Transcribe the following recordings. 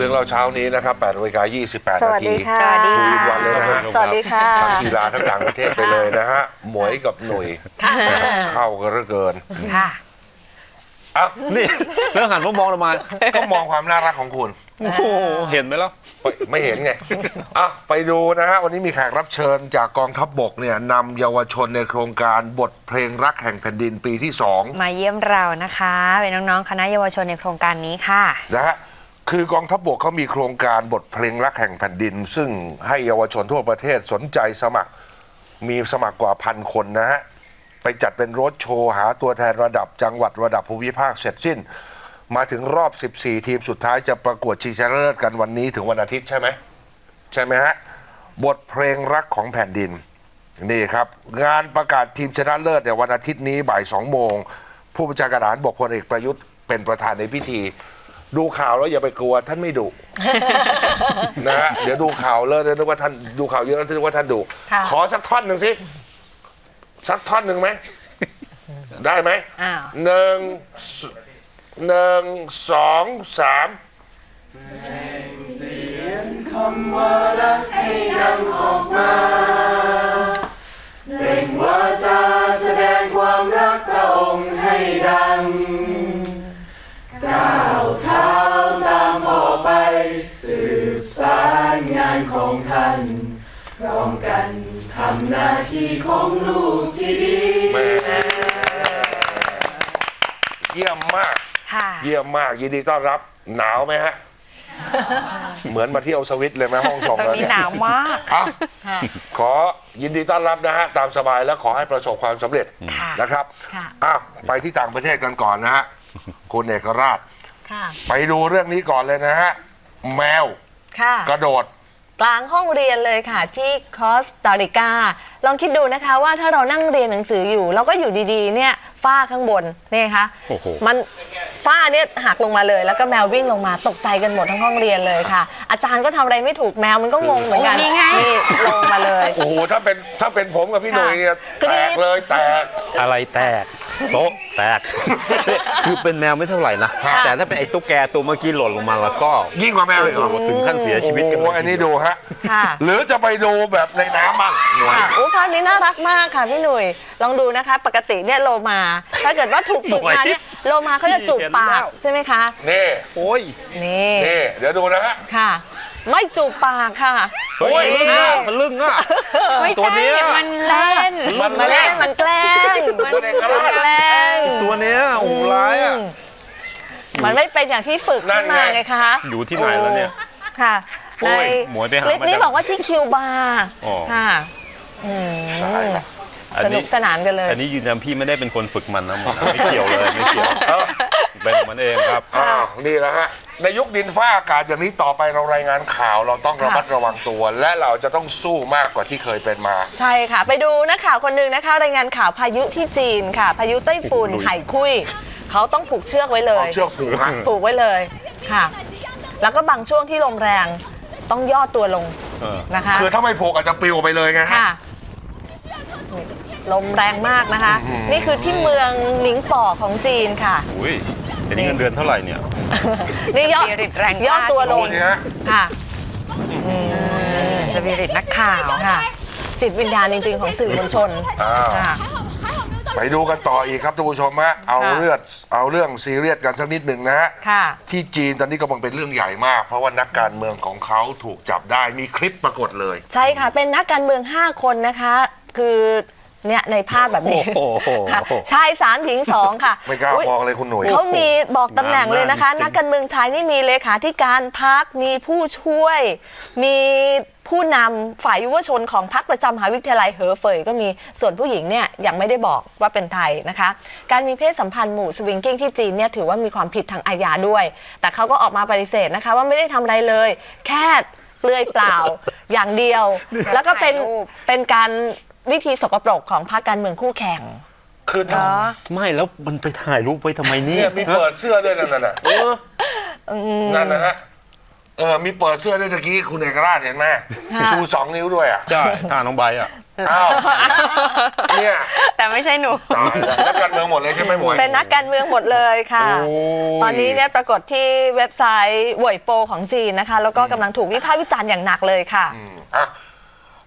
รื่องเราเช้านี้นะครับ8นาฬิกา28 สนาวัสทีดีค่ะสวัสดีคุยค่ะวันเลยนะฮะสวัสดีค่ะ ทั้งกีฬาทั้งต่างประเทศไปเลยนะฮะ หมวยกับหนุ่ยเข้ากันเหลือเกินค่ะเอ้านี่แล้วหันมามองเรามาก็มองความน่ารักของคุณ โอ้โหเห็นไหมล่ะ ไม่ไม่เห็นไง อะ ไปดูนะฮะ วันนี้มีแขกรับเชิญจากกองทัพบบกเนี่ยนำเยาวชนในโครงการบทเพลงรักแห่งแผ่นดินปีที่สอง มาเยี่ยมเรานะคะ เป็นน้องๆ คณะเยาวชนในโครงการนี้ค่ะ นะฮะ คือกองทัพบบกเขามีโครงการบทเพลงรักแห่งแผ่นดิน ซึ่งให้เยาวชนทั่วประเทศสนใจสมัคร มีสมัครกว่าพันคนนะฮะ ไปจัดเป็นรถโชว์หาตัวแทนระดับจังหวัดระดับภูมิภาคเสร็จสิ้น มาถึงรอบ 14 ทีมสุดท้ายจะประกวดชิงชนะเลิศกันวันนี้ถึงวันอาทิตย์ใช่ไหมใช่ไหมฮะบทเพลงรักของแผ่นดินนี่ครับ งานประกาศทีมชนะเลิศเนี่ยวันอาทิตย์นี้บ่ายสองโมง ผู้บัญชาการทหารบกพลเอกประยุทธ์เป็นประธานในพิธี ดูข่าวแล้วอย่าไปกลัวท่านไม่ดุ นะฮะเดี๋ยวดูข่าวเลยนึกว่าท่านดูข่าวเยอะแล้วนึกว่าท่านดุค่ะ ขอสักท่อนหนึ่งสิสักท่อนหนึ่งไหมได้ไหมอ้าว หนึ่งสหนึ่งสองสามานของท่านร่วมกันทำหน้าที่ของลูกที่ดีแม่เยี่ยมมากค่ะเยี่ยมมากยินดีต้อนรับหนาวไหมฮะ เหมือนมาเที่ยวสวิตเลยไหมห้องส่งตอนแล้วนี้เนี่ยหนาวมากอะขอยินดีต้อนรับนะฮะ ตามสบายแล้วขอให้ประสบความสำเร็จค่ะนะครับค่ะอ้าวไปที่ต่างประเทศกันก่อนนะฮะคุณเอกราชค่ะไปดูเรื่องนี้ก่อนเลยนะฮะ แมวค่ะกระโดด กลางห้องเรียนเลยค่ะที่คอสตาริกาลองคิดดูนะคะว่าถ้าเรานั่งเรียนหนังสืออยู่ เราก็อยู่ดีๆ เนี่ยฝ้าข้างบนนี่คะโอ้โหมันฝ้าเนี่ยหักลงมาเลย แล้วก็แมววิ่งลงมาตกใจกันหมดทั้งห้องเรียนเลยค่ะ อาจารย์ก็ทำอะไรไม่ถูกแมวมันก็งงเหมือนกันนี่ไงนี่ลงมาเลยโอ้โหถ้าเป็นถ้าเป็นผมกับพี่หค่ะนุ่ยเนี่ยกรี๊แตดกเลยแตกอะไรแตก โต๊ะแตก คือเป็นแมวไม่เท่าไหร่นะค่ะแต่ถ้าเป็นไอ้ตุ๊กแกตัวเมื่อกี้หล่นลงมาแล้วก็ยิ่งกว่าแมวเลยเหรอโอ้โหถึงขั้นเสียชีวิตกันโอ้เลโหยอันนี้ดูฮะ ค่ะ หรือจะไปดูแบบในน้ำบ้างหน่วยค่ะโอ้ภาพนี้น่ารักมากค่ะพี่หนุ่ย ลองดูนะคะ ปกติเนี่ยโลมา ถ้าเกิดว่าถูกฝึกมาเนี่ยโลมาเขาจะจูบปากใช่ไหมคะ นี่ โอ้ย นี่ นี่ เดี๋ยวดูนะฮะ ค่ะ ไม่จูบปากค่ะ เฮ้ยลึ่งอะมันลึ่งอะไม่ตัวใช่เนี้ยมันเล่นมันมาเล่เล่นนมันแกล้งมันแกล้งตัวเนี้ยโอ้โหร้ายอะมันไม่เป็นอย่างที่ฝึกขึ้นมานั่นไงไงคะอยู่ที่ไหนแล้วเนี่ย ค่ะโอ้ในยหมวยไปหาคลิปนี้มาจาก บอกว่าที่คิวบาร์อ๋อ ค่ะอืมอัน สนุนี้กสนานกันเลย อันนี้ยืนยันพี่ไม่ได้เป็นคนฝึกมันนะไม่เกี่ยวเลยไม่เกี่ยวเอ้าเป็นของมันเองครับอ้าวนี่แหละฮะในยุคดินฟ้าอากาศอย่างนี้ต่อไปเรารายงานข่าวเราต้องระมัดระวังตัว และเราจะต้องสู้มากกว่าที่เคยเป็นมา ใช่ค่ะ ไปดูนักข่าวคนหนึ่งนะคะ รายงานข่าวพายุที่จีนค่ะ พายุไต้ฝุ่นโอ้โหไห่คุยเขาต้องผูกเชือกไว้เลยเอาเชือกผูกฮะผูกไว้เลยค่ะ แล้วก็บางช่วงที่ลมแรงต้องย่อตัวลงเออนะคะ คือถ้าไม่ผูกอาจจะปลิวไปเลยไงฮะค่ะนี่ ลมแรงมากนะคะ นี่คือที่เมืองหนิงป่อของจีนค่ะอุ้ยแต่นี่เงินเดือนเท่าไหร่เนี่ย นี่ย่อสปิริตแรงกล้าย่อตัวลดูงนี่ฮะค่ะสปิริตนักข่าวค่ะ จิตวิญญาณจริง ๆ ของสื่อมวลชนอ้าวค่ะไปดูกันต่ออีกครับท่านผู้ชมฮะเอาค่ะเลือดเอาเรื่องซีเรียสกันสักนิดหนึ่งนะฮะค่ะที่จีนตอนนี้กำลังเป็นเรื่องใหญ่มาก เพราะว่านักการเมืองของเขาถูกจับได้มีคลิปปรากฏเลย ใช่ค่ะเป็นนักการเมือง 5 คนนะคะ คือ เนี่ยในภาพแบบนี้โอ้โหค่ะชายสามหญิงสองค่ะไม่กล้าอุ๊ยบอกเลยคุณหนุ่ยเขามีบอกตำแหน่งเลยนะคะงามมากจริงๆนักการเมืองชายนี่มีเลขาธิการพักมีผู้ช่วย มีผู้นำฝ่ายยุวชนของพักประจำมหาวิทยาลัยเหอเฟยก็มีส่วนผู้หญิงเนี่ยยังไม่ได้บอกว่าเป็นไทยนะคะ การมีเพศสัมพันธ์หมู่สวิงกิ้งที่จีนเนี่ยถือว่ามีความผิดทางอาญาด้วย แต่เขาก็ออกมาปฏิเสธนะคะ ว่าไม่ได้ทำอะไรเลย แค่เปลือยเปล่าอย่างเดียว แล้วก็เป็นถ่ายรูปเป็นการ วิธีสกปรกของพรรคการเมืองคู่แข่ง คือเหรอไม่แล้วมันไปถ่ายรูปไว้ทำไมเนี่เนี่ยยมีเปิดเสื้อด้วยนั่นน่ะเออนั่นนะฮะเออมีเปิดเสื้อด้วยตะกี้คุณเอกราชเห็นไหมชูสองนิ้วด้วยอะใช่ท่าน้องใบร์ทอะ อ้าวเนี่ยแต่ไม่ใช่หนู ตายแล้วนักการเมืองหมดเลยใช่ไหมหมวย เป็นนักการเมืองหมดเลยค่ะ โอ้ย ตอนนี้เนี่ยปรากฏที่เว็บไซต์หวยโปของจีนนะคะ แล้วก็กำลังถูกวิพากษ์วิจารณ์อย่างหนักเลยค่ะอะ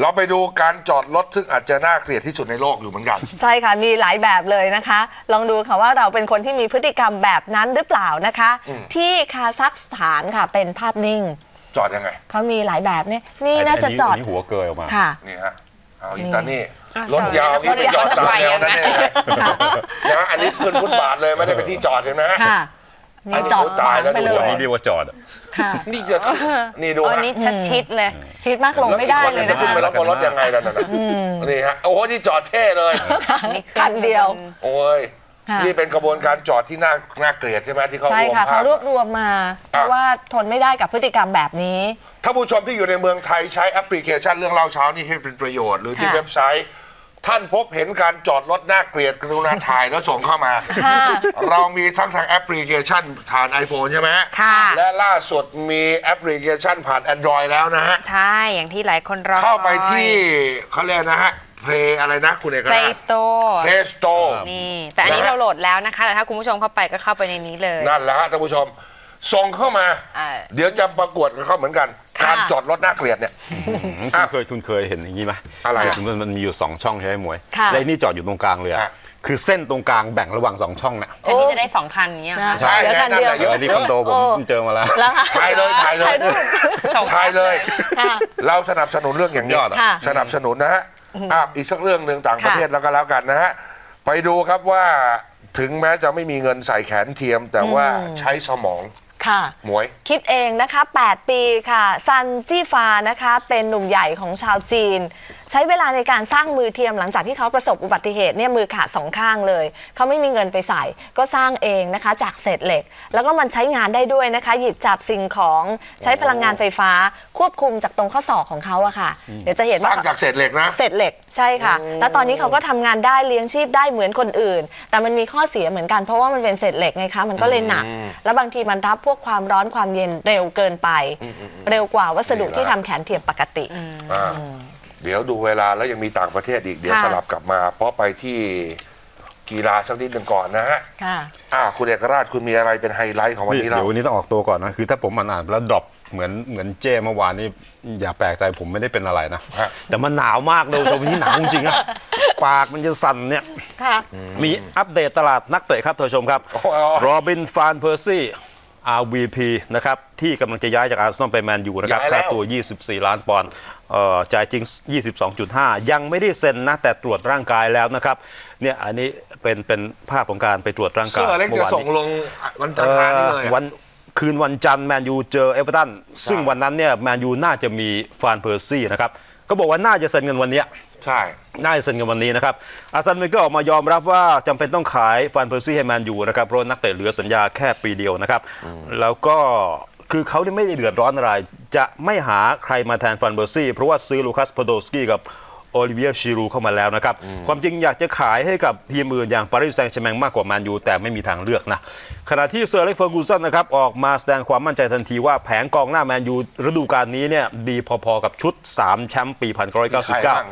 เราไปดูการจอดรถซึ่งอาจจะน่าเกลียดที่สุดในโลกอยู่เหมือนกัน ใช่ค่ะมีหลายแบบเลยนะคะ ลองดูค่ะว่าเราเป็นคนที่มีพฤติกรรมแบบนั้นหรือเปล่านะคะที่คาซัคสถานค่ะเป็นภาพนิ่งจอดยังไง เขามีหลายแบบเนี่ยนี่น่าจะจอดนนี้หัวเกยออกมา ค่ะ นี่ฮะเอาอีตานี่อะรถยาวจอดนี่ไปจอดตามแนวนั้นรถเนี่ยยาวนะอันนี้ขึ้นฟุตบาทเลยไม่ได้เป็นที่จอดเห็นไหมค่ะอันี่นนี้จอดโอ้ตายแล้ว ไปเลดูจอดย นี่เรียกว่าจอดอะ ค่ะนี่จะนี่ดูโอ้ฮะนี่ชัดชิดเลย ชิดมากลงไม่ได้เลยแวนะอีกคจะขึ้นคะไปรับบนรถยังไงล่ะนั่นน่ะนี่ฮะโอ้โหนี่จอดเท่เลยคันเดียว โอ้ยค่ะนี่เป็นกระบวนการจอดที่น่าน่าเกลียดใช่ไหมที่เขาใช่รวมค่ะภาเขาพรวบรวมมา เพราะว่าทนไม่ได้กับพฤติกรรมแบบนี้ถ้าผู้ชมที่อยู่ในเมืองไทยใช้แอปพลิเคชันเรื่องเล่าเช้านี่ให้เป็นประโยชน์หรือที่ค่ะเว็บไซต์ ท่านพบเห็นการจอดรถน่าเกลียดกรุณาถ่ายแล้วส่งเข้ามาค่ะเรามีทั้งทางแอปพลิเคชันผ่าน iPhone ใช่ไหมฮะค่ะ และล่าสุดมีแอปพลิเคชันผ่าน Android แล้วนะฮะ ใช่ อย่างที่หลายคนรอเข้าไปที่เขาเรียกนะฮะ Play อะไรนะคุณเอกราช Play Store Play Store นี่ แต่อันนี้นะฮะเราโหลดแล้วนะคะ แต่ถ้าคุณผู้ชมเข้าไปก็เข้าไปในนี้เลย นั่นแหละฮะท่านผู้ชม ส่งเข้ามาเออเดี๋ยวจะประกวดกับเขาเหมือนกันค่ะการจอดรถน่าเกลียดเนี่ยคุณเคยคุณเคยเห็นอย่างนี้ไหมอะไรอะสมมติมันมีอยู่สองช่องใช่ไหมหมวยค่ะและไอ้นี่จอดอยู่ตรงกลางเลยอะอะคือเส้นตรงกลางแบ่งระหว่างสองช่องน่ะแทนที่จะได้สองคันอย่างเงี้ยนะค่ะใช่เหลือคันเดียวนั่นแหละเยอะอันนี้คอนโดผมโอ้เจอมาแล้วแล้วค่ะถ่ายเลยถ่ายเลยถ่ายรูปถ่ายเลยค่ะเราสนับสนุนเรื่องอย่างนี้ยอดอะค่ะสนับสนุนนะฮะอะอีกสักเรื่องหนึ่งต่างประเทศแล้วก็แล้วกันนะฮะไปดูครับว่าถึงแม้จะไม่มีเงินใส่แขนเทียม แต่ว่าใช้สมอง ค่ะหมวย คิดเองนะคะ 8 ปีค่ะซันจี้ฟานะคะ เป็นหนุ่มใหญ่ของชาวจีน ใช้เวลาในการสร้างมือเทียมหลังจากที่เขาประสบอุบัติเหตุเนี่ยมือขาดสองข้างเลย เขาไม่มีเงินไปใส่ ก็สร้างเองนะคะ จากเศษเหล็ก แล้วก็มันใช้งานได้ด้วยนะคะ หยิบจับสิ่งของใช้พลังงานไฟฟ้า ควบคุมจากตรงข้อศอกของเขาอะค่ะ เดี๋ยวจะเห็นสว่าร้างจากเศษเหล็กนะ เศษเหล็กใช่ค่ะ แล้วตอนนี้เขาก็ทำงานได้เลี้ยงชีพได้เหมือนคนอื่น แต่มันมีข้อเสียเหมือนกันเพราะว่ามันเป็นเศษเหล็กไงคะมันก็เลยหนักแล้วบางทีมันรับพวกความร้อนความเย็นเร็วเกินไป เร็วกว่าวัสดุนี่แหละที่ทำแขนเทียมปกติ อ่า เดี๋ยวดูเวลาแล้วยังมีต่างประเทศอีก เดี๋ยวค่ะสลับกลับมา เพราะไปที่กีฬาสักนิดหนึ่งก่อนนะฮะค่ะอ่าคุณเอกราชคุณมีอะไรเป็นไฮไลท์ของวันนี่นี้เดี๋เรายววันนี้ต้องออกตัวก่อนนะคือถ้าผมอ่านๆแล้วดรอปเหมือนเหมือนเจ้เมื่อวานนี้อย่าแปลกใจผมไม่ได้เป็นอะไรนะฮะแต่มันหนาวมากเลยวันนี้หนาวจริงๆนะปากมันจะสั่นเนี่ยค่ะมีอัปเดตตลาดนักเตะครับท่านผู้ชมครับโอ้โหโรบินฟานเพอร์ซี่ RVP นะครับที่กำลังจะย้ายจากอาร์เซนอลไปแมนยูนะครับย้ายแล้วค่าตัว 24 ล้านปอนด์เอ่อจ่ายจริง 22.5 ยังไม่ได้เซ็นนะแต่ตรวจร่างกายแล้วนะครับเนี่ยอันนี้เป็นเป็นภาพของการไปตรวจร่างกายเสื้อเล็กจะมื่วานส่งนี้ลงวันจันทร์ทานนี่เลยเอ่ออะวันคืนวันจันทร์แมนยูเจอเอเวอร์ตันซึ่งวันนั้นเนี่ยแมนยูน่าจะมีฟานเพอร์ซี่นะครับ ก็บอกว่าน่าจะเซ็นกันวันเนี้ยใช่ น่าจะเซ็นกันวันนี้นะครับอาร์เซนอลก็ออกมายอมรับว่าจำเป็นต้องขายฟานเพอร์ซี่ให้แมนยูนะครับเพราะนักเตะเหลือสัญญาแค่ปีเดียวนะครับ แล้วก็คือเขาเนี่ยไม่ได้เดือดร้อนอะไร จะไม่หาใครมาแทนฟานเพอร์ซี่ เพราะว่าซื้อลูคัสพโดสกี้กับ โอลิวิเยร์ชิรูเข้ามาแล้วนะครับ ความจริงอยากจะขายให้กับทีมอื่นอย่างปารีสแซงต์แชร์กแมงมากกว่าแมนยูแต่ไม่มีทางเลือกนะ ขณะที่เซอร์อเล็กซ์เฟอร์กูสันนะครับ ออกมาแสดงความมั่นใจทันทีว่าแผงกองหน้าแมนยูฤดูกาลนี้เนี่ยดีพอๆกับชุด 3 แชมป์ปีใครบ้าง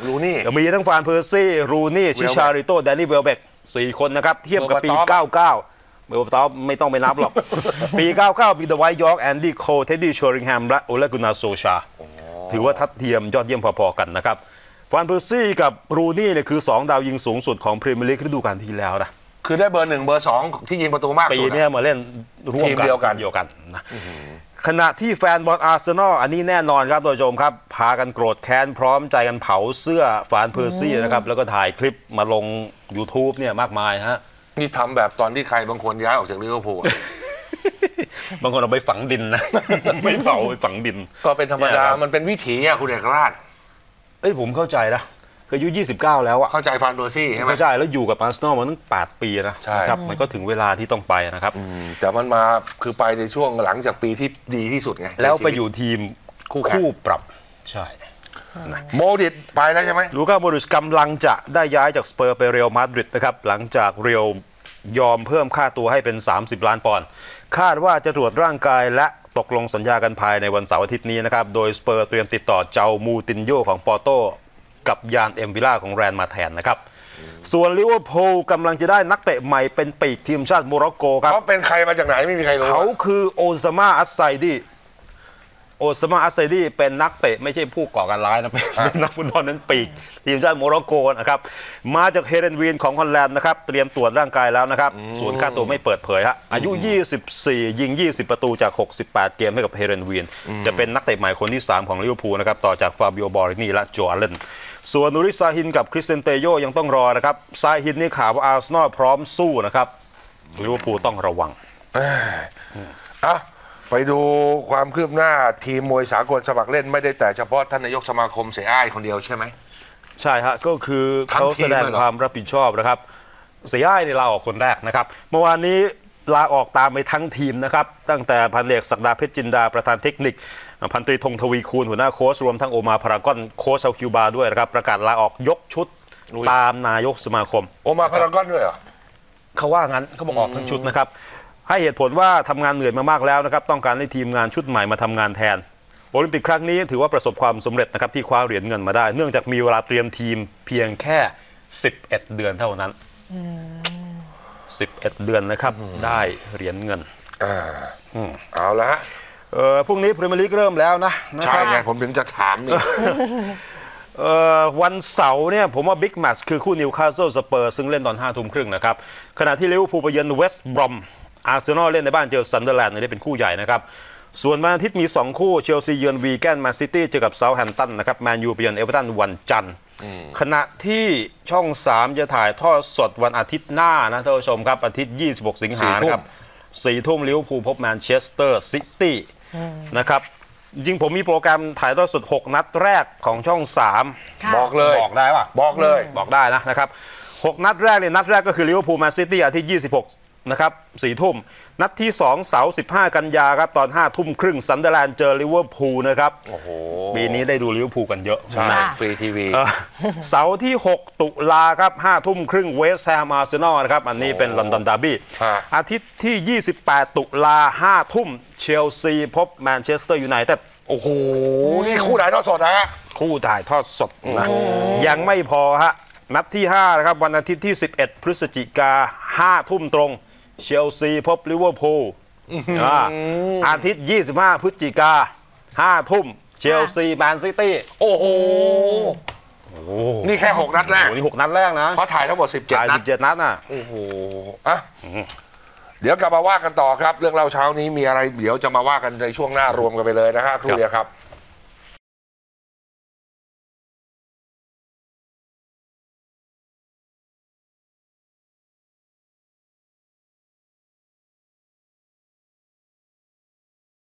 1999ลูนี่มีทั้งฟานเพอร์ซี่รูนี่ชิชาริโตแดนนี่เวลเบกสี่คนนะครับเทียบกับปีเบอร์บาตอฟ99เบอร์บาตอฟไม่ต้องไปนับหรอก ปี 99 มีเดอะไวท์ยอร์กแอนดี้โคลเท็ดดี้เชอริงแฮมและโอเลกุนนาร์โซลชา ถือว่าทัดเทียมยอดเยี่ยมพอๆกันนะครับ ฟานเพอร์ซี่กับรูนี่เนี่ยคือ 2 ดาวยิงสูงสุดของพรีเมียร์ลีกฤดูกาลที่แล้วนะคือได้เบอร์หนึ่งเบอร์สองที่ยิงประตูมากที่สุดเนี้ยมาเล่นร่วมทีมกันเดียวกันเดียวกันนะขณะที่แฟนบอลอาร์เซนอลอันนี้แน่นอนครับโดยชมครับ พากันโกรธแค้นพร้อมใจกันเผาเสื้อฟานเพอร์ซี่นะครับ แล้วก็ถ่ายคลิปมาลง YouTube เนี่ยมากมายฮะ นี่ทำแบบตอนที่ใครบางคนย้ายออกจากลิเวอร์พูลอะ บางคนเอาไปฝังดินนะ ไม่เผาไปฝังดิน ก็เป็นธรรมดา เนี่ยครับ มันเป็นวิถีอะคุณเอกราช เอ้ยผมเข้าใจนะคืออายุ 29 แล้วอะเข้าใจฟานเพอร์ซี่ใช่ไหมเข้าใจแล้วอยู่กับอาร์เซนอลมาตั้ง 8 ปีนะใช่ ครับมันก็ถึงเวลาที่ต้องไปนะครับ อืมแต่มันมาคือไปในช่วงหลังจากปีที่ดีที่สุดไงแล้วไปในชีตอยู่ทีมคู่แข่งปรับใช่โมดริชไปแล้วใช่ไหมลูก้าโมดริชกำลังจะได้ย้ายจากสเปอร์ไปเรอัลมาดริดนะครับหลังจากเรอัลยอมเพิ่มค่าตัวให้เป็น 30 ล้านปอนด์คาดว่าจะตรวจร่างกายและ ตกลงสัญญากันภายในวันเสาร์อาทิตย์นี้นะครับ โดยสเปอร์เตรียมติดต่อชูเอามูตินโญ่ของปอร์โตกับยานเอ็มวิล่าของแรนส์มาแทนนะครับ ส่วนลิเวอร์พูลกำลังจะได้นักเตะใหม่เป็นปีกทีมชาติโมร็อกโกครับเขาเป็นใครมาจากไหนไม่มีใครรู้เขาคือโอซามาอัสไซดี โอซามาอัสไซดีเป็นนักเตะไม่ใช่ผู้ก่อการร้ายนะเป็นเป็นนักฟุตบอลนั้นปีก ทีมชาติโมร็อกโกนะครับมาจากเฮเรนวีนของฮอลแลนด์นะครับเตรียมตรวจร่างกายแล้วนะครับส่วนค่าตัวไม่เปิดเผยฮะอายุ 24 ยิง 20 ประตูจาก 68 เกมให้กับเฮเรนวีนจะเป็นนักเตะใหม่คนที่ 3 ของลิเวอร์พูลนะครับต่อจากฟาบิโอบอรินีและโจอัลเลนส่วนนูริซาฮินกับคริสเตียนเตโยยังต้องรอนะครับซาฮินนี่ข่าวว่าอาร์เซนอลพร้อมสู้นะครับลิเวอร์พูลต้องระวังอะ ไปดูความคืบหน้าทีมมวยสากลสมัครเล่นไม่ได้แต่เฉพาะท่านนายกสมาคมเสียอ้ายคนเดียวใช่ไหม ใช่ฮะก็คือทั้งเขาทีมแสดงเลยเหรอความรับผิดชอบนะครับ เสียอ้ายในลาออกคนแรกนะครับ เมื่อวานนี้ลาออกตามไปทั้งทีมนะครับ ตั้งแต่พันเอกศักดาเพชรจินดาประธานเทคนิคพันตรีธงทวีคูณหัวหน้าโค้ชรวมทั้งโอมาพารากอนโค้ชชาวคิวบาด้วยนะครับประกาศลาออกยกชุดตามนายกสมาคม โอมาพารากอนด้วยเหรอเขาว่างั้นเขาบอกออกทั้งชุดนะครับ ให้เหตุผลว่าทำงานเหนื่อยมามากแล้วนะครับต้องการให้ทีมงานชุดใหม่มาทำงานแทนโอลิมปิกครั้งนี้ถือว่าประสบความสำเร็จนะครับที่คว้าเหรียญเงินมาได้ เนื่องจากมีเวลาเตรียมทีมเพียงแค่ 11 เดือนเท่านั้น 11 เดือนนะครับได้เหรียญเงินอ่าเอาละฮะเออพรุ่งนี้พรีเมียร์ลีกเริ่มแล้วนะนะใช่ครับไงผมถึงจะถามนี่เอ่วันเสาร์เนี่ยผมว่าบิ๊กแมตช์คือคู่นิวคาสเซิลสเปอร์ซึ่งเล่นตอน5้าทุ่มครึ่งนะครับ ขณะที่ลิเวอร์พูลไปเยือนเวสต์บรอม อาร์เซนอลเล่นในบ้านเจอซันเดอร์แลนด์นี่เป็นคู่ใหญ่นะครับส่วนวันอาทิตย์มี 2 คู่เชลซีเยือนวีแกนแมนซิตี้เจอกับเซาท์แฮมป์ตันนะครับแมนยูไปเยือนเอเวอร์ตันวันจันทร์ขณะที่ช่อง 3 จะถ่ายทอดสดวันอาทิตย์หน้านะท่านผู้ชมครับ อาทิตย์ 26 สิงหาสี่ทุ่มนะครับสี่ทุ่มลิเวอร์พูลพบแมนเชสเตอร์ซิตี้นะครับจริงๆผมมีโปรแกรมถ่ายทอดสด 6 นัดแรกของช่อง3ค่ะบอกเลย บอกได้ป่ะ บอกเลยบอกได้นะนะครับหกนัดแรกเนี่ยนัดแรกก็คือลิเวอร์พูลแมนซิตี้อาทิตย์ 26 นะครับสี่ทุ่ม นัดที่ 2 เสาร์15 กันยาครับ ตอน 5 ทุ่มครึ่งซันเดอร์แลนด์เจอลิเวอร์พูลนะครับโอ้โหปีนี้ได้ดูลิเวอร์พูลกันเยอะใช่นะฟรีทีวีเออเสาร์ที่ 6 ตุลาครับ5ทุ่มครึ่งเวสต์แฮมอาร์เซนอลนะครับ อันนี้เป็นลอนดอนดาร์บี้ฮะอาทิตย์ที่ 28 ตุลา5ทุ่มเชลซีพบแมนเชสเตอร์ยูไนเต็ดโอ้โห นี่คู่ถ่ายทอดสดนะฮะคู่ถ่ายทอดสดนะยังไม่พอฮะนัดที่5นะครับวันอาทิตย์ที่ 11 พฤศจิกา5ทุ่มตรง เชลซีพบลิเวอร์พูลอ่าอาทิตย์ 25 พฤศจิกา5ทุ่มเชลซีแมนซิตี้ โอ้โห นี่แค่ 6 นัดแรกโอ้โหนี่6นัดแรกนะ เพราะถ่ายทั้งหมดจ่าย17นัด 17 นัดน่ะ โอ้โหอะเดี๋ยวกลับมาว่ากันต่อครับ เรื่องเล่าเช้านี้มีอะไร เดี๋ยวจะมาว่ากันในช่วงหน้ารวมกันไปเลยนะฮะครู่เดียวครับ